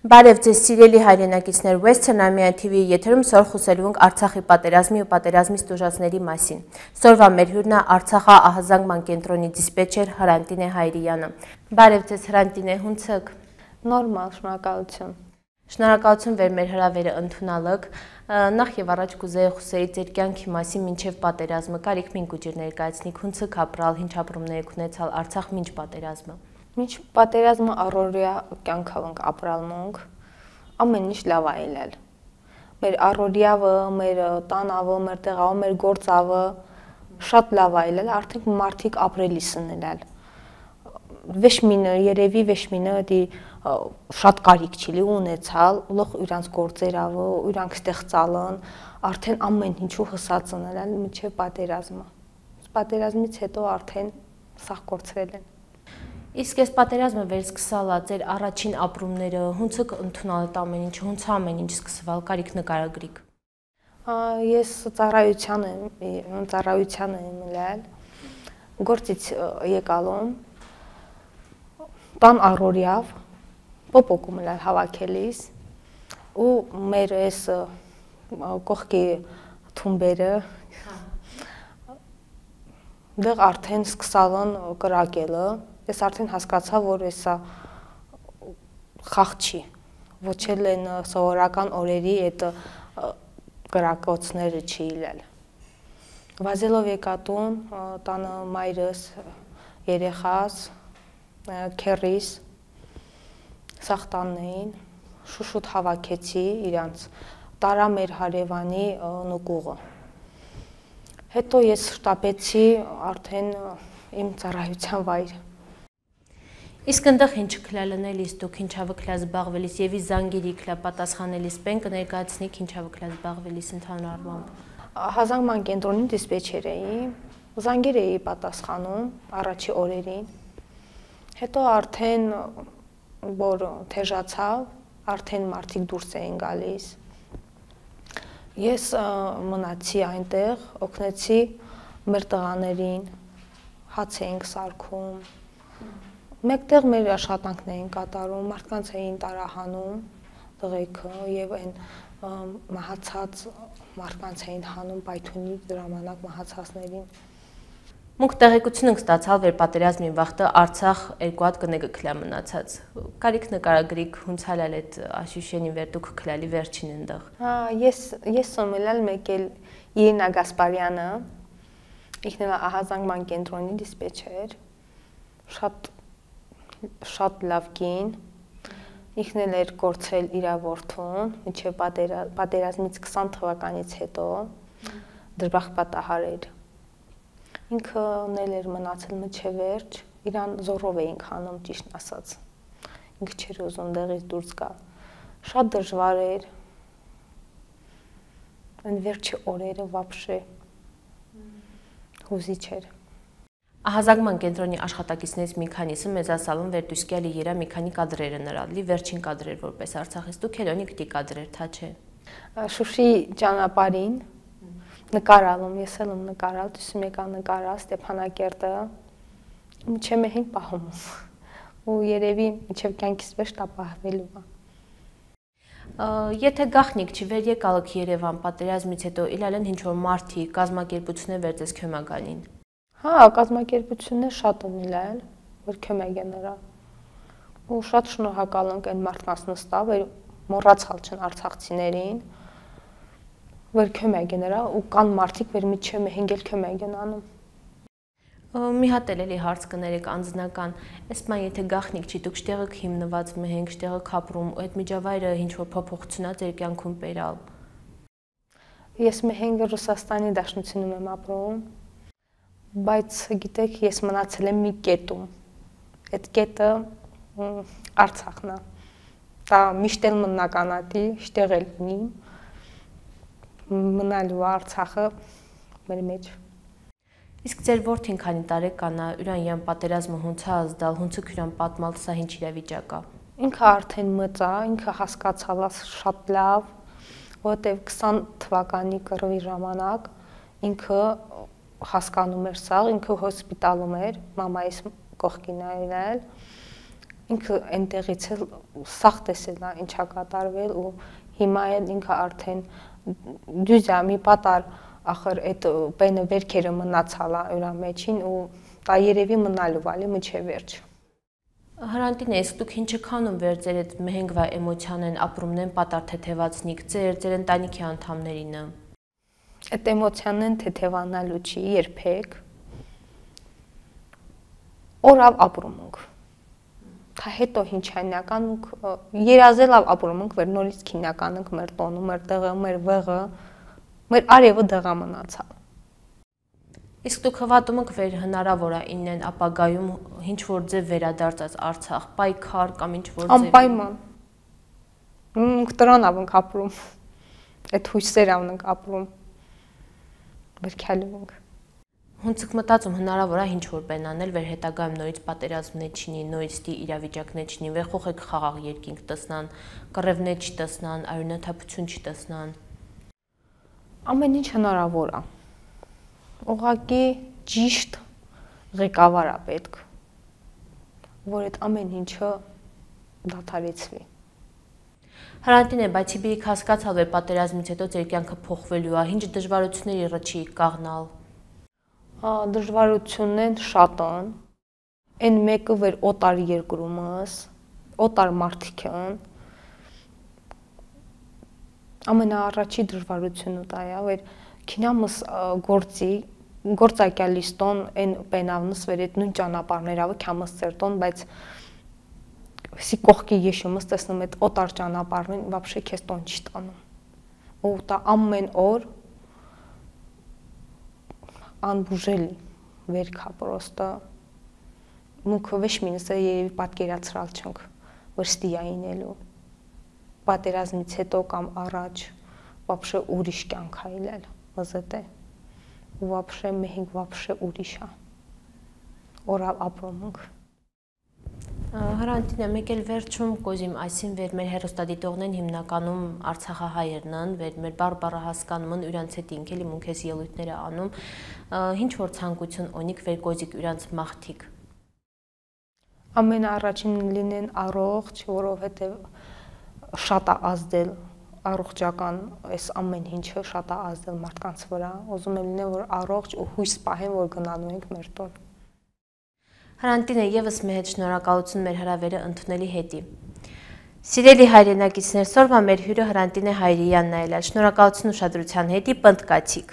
Բարև ձեզ սիրելի հայրենակիցներ Western Armenian TV-ի եթերում սոր խոսելու ենք Արցախի պատերազմի ու պատերազմից տուժածների մասին։ Սորվա մեր հյուրն է Արցախա ահազանգման կենտրոնի դիսպեչեր Հրանտինե Հայրյանը։ Բարև ձեզ Հրանտինե, հունցեք։ Նորմալ, շնորհակալություն։ Շնորհակալություն վեր մեր հրավերը ընդունալык։ Նախ եւ առաջ կուզեի խոսեի ձեր կյանքի մասին մինչեւ պատերազմը, կարիք մին գուջեր ներկայացնիք, հունցեք ապրալ, ինչ ապրումներ ունեցալ Արցախ մինչ պատերազմը։ Մինչ պատերազմը առօրյա կյանքով ենք ապրալ մոնք, ամեն ինչ լավ է ելել։ Մեր առօրյավը, մեր տանավը, մեր տեղավը, մեր գործավը շատ լավ է ելել, արդեն մարդիկ ապրելի սնելալ։ Վեշմինը, երևի վեշմինը դի շատ կարիք չի լի ունեցալ, լող իրանց գործերավը, իրանք ստեղծալն, արդեն ամեն ինչու հսածնել են մինչև պատերազմը։ Պատերազմից հետո արդեն սաղ կորցրել են։ Իսկ այս պատերազմը վերսկսալա ձեր առաջին ապրումները, հունցը ընդունալ այդ ամեն ինչ, հունց ամեն ինչ սկսվալ, կարիք նկարագրիք։ Ես ծառայության եմ, ծառայության եմ ելել։ Գործից եկալում տան առորիավ պոպոկում ելել հավաքելիս ու մեր այս կողքի թումբերը դեղ արդեն սկսալն կրակելը ես արդեն հասկացա, որ էսա խաղ չի։ Ոչ էլ են սովորական օրերի այդ կրակոցները չի իլել։ Վազելով եկատուն, տանը մայրս, երեխաս, քերիս սախտանն էին, շուշուտ հավաքեցի իրանց տարա մեր հարևանի նկուղը։ Հետո ես շտապեցի արդեն իմ ծառայության վայր Իսկ ընդեղ ինչ քլա լնելիս դուք ինչավը քլա զբաղվելիս եւ ի զանգերի քլա պատասխանելիս պեն կներկայացնիք ինչավը քլա զբաղվելիս ընդհանուր առմամբ հազանգման կենտրոնի դիսպեչեր էի զանգեր էի պատասխանում առաջի օրերին հետո արդեն որ թեժացավ արդեն մարդիկ դուրս էին գալիս ես մնացի այնտեղ օգնեցի մեր տղաներին հաց էինք սարքում մեկտեղ մեր աշխատանքներ էին կատարում, մարդկանց էին տարահանում տղեկը եւ այն մահացած մարդկանց էին հանում պայթունի դրամանակ մահացածներին Մուք տեղեկություն ենք ստացալ վեր պատերազմին վախտը Արցախ երկու հատ կնեգը քլա մնացած։ Կարիք նկարագրիկ հունցալալ այդ աշուշենի վեր դուք քլալի վերջին ընդեղ։ Հա, ես ես սոմելալ մեկել Իրինա Գասպարյանը, իքնել ահազանգման կենտրոնի դիսպեչեր։ Շատ շատ լավ կին, ինքն էլ էր կորցրել իր որդուն, մինչև պատերազմից 20 թվականից հետո դրբախ պատահար էր։ Ինքը նել էր մնացել մինչև վերջ, իրան զորով էինք հանում ճիշտ ասած։ Ինքը չէր ուզում դեղից դուրս գա։ Շատ դժվար էր։ Այն վերջի օրերը վաբշե հուզիչ էր։ Ահազանգման կենտրոնի աշխատակիցներից մի քանիսը մեզ ասալուն վերդուսկյալի երա մի քանի կադրերը նրալի, վերջին կադրեր որպես Արցախից դու քելոնի գտի կադրեր, թա չէ։ Շուշի ճանապարհին նկարալում, ես էլ եմ նկարալ, դուսում եկա նկարալ Ստեփանակերտը։ Միջև մենք պահում։ Ու երևի միջև կյանքից վեր շտապահվելու է։ Եթե գախնիկ չի վեր եկալք Երևան պատերազմից հետո իլալեն ինչ որ մարտի կազմակերպություններ վերցես քյոմագանին։ Հա, կազմակերպություններ շատ են ելել, որ նրա։ Ու շատ շնորհակալ ենք այն մարդկանց նստավ, որ մոռացալ չեն արցախցիներին, որ նրա ու կան մարդիկ, որ միջև մեհենգել քյոմեգ են անում։ Մի հատ էլ էլի հարց կներեք անձնական, այսպես եթե գախնիկ չի, դուք շտեղը հիմնված մեհենք, շտեղը քապրում, այդ միջավայրը ինչ որ փոփոխությունա ձեր կյանքում բերալ։ Ես մեհենգը Ռուսաստանի Դաշնությունում եմ ապրում, բայց գիտեք, ես մնացել եմ մի կետում։ Այդ կետը Արցախն է։ Դա միշտ էլ մնականատի, շտեղել ունի մնալու Արցախը մեր մեջ։ Իսկ ձեր որդին քանի տարեկան է, ուրան յան պատերազմը հունցա ազդալ, հունցը քյուրան պատմալ, սա ինչ իրավիճակ է։ Ինքը արդեն մծա, ինքը հասկացալ է շատ լավ, որտեվ 20 թվականի կռվի ժամանակ ինքը հասկանում էր սա, ինքը հոսպիտալում էր, մամայիս կողքին այնել։ ինքը այնտեղից էլ սախ տեսել է ինչա կատարվել ու հիմա էլ ինքը արդեն դյուզա մի պատար ախր այդ պենը վերքերը մնացալ է ուրա մեջին ու տա երևի մնալու վալի մինչև վերջ Հրանտին ես դուք ինչ քանում վեր ձեր այդ մեհենգվա էմոցիան են ապրումն են պատար թեթևացնիկ ձեր ձեր ընտանիքի անդամներինը Այդ էմոցիան են թեթևանալու չի երբեք օրավ ապրում ենք Թա հետո ինչ այնական երազելով ապրում ենք, վեր նորից քինական ենք մեր տոնը, մեր տեղը, մեր վեղը, մեր արևը դեղա մնացավ։ Իսկ դուք հավատում եք վեր հնարավոր է իննեն ապագայում ինչ որ ձև վերադարձած Արցախ, պայքար կամ ինչ որ ձև։ Անպայման։ Մենք դրան ավենք ապրում։ Այդ հույսեր ավենք ապրում։ Վերքալու ենք։ Հունցիկ մտածում հնարավոր է ինչ որ բենանել վեր հետագայում նորից պատերազմներ չնի, նորից դի իրավիճակներ չնի, վեր խոխեք խաղաղ երկինք տեսնան, կռևներ չտեսնան, արյունաթափություն չտեսնան։ Ամեն ինչ հնարավոր է։ Ուղղակի ճիշտ ղեկավար է պետք, որ այդ ամեն ինչը դադարեցվի։ Հրանտին է, բայց իբիք հասկացալ, որ պատերազմից հետո ձեր կյանքը փոխվելու է, ինչ դժվարությունների ռճի կաղնալ դժվարությունն շատ են։ Այն մեկը վեր օտար երկրումս, օտար մարդիկն ամենաառաջի դժվարությունը դա է, որ քինամս գործի գործակալիստոն այն պենավնս վեր այդ նույն ճանապարհներավը քամս ծերտոն, բայց Սի կողքի եշումս տեսնում այդ օտար ճանապարհին բաբշե քեզ տոն չի տանում։ Ու դա ամեն օր անբուժելի վերքա պրոստը մուքը ոչ մինուսը երևի պատկերացրալ չենք վրստիային ելու պատերազմից հետո կամ առաջ բաբշե ուրիշ կյանք այլել մզտե ու բաբշե մենք բաբշե ուրիշա օրալ ապրում ենք Հրանտինը մեկ էլ վերջում կոզիմ այսին վեր մեր հերոստադիտողներն հիմնականում արցախահայերն են, վեր մեր բարբառը հասկանում են իրանց հետ ինք էլի մունքես ելույթները անում, ինչ որ ցանկություն ունիք վեր կոզիկ իրանց մաղթիկ։ Ամենաառաջին լինեն առողջ, որովհետև շատ է ազդել առողջական այս ամեն ինչը շատ է ազդել մարդկանց վրա։ Ուզում եմ լինել որ առողջ ու հույս պահեմ, որ գնալու ենք մեր տուն։ Հրանտինը եւս մի հետ շնորհակալություն մեր հրավերը ընդունելի հետի։ Սիրելի հայրենակիցներ, սորվա մեր հյուրը Հրանտինե Հայրյանն է, շնորհակալություն ուշադրության հետի պնդկացիք։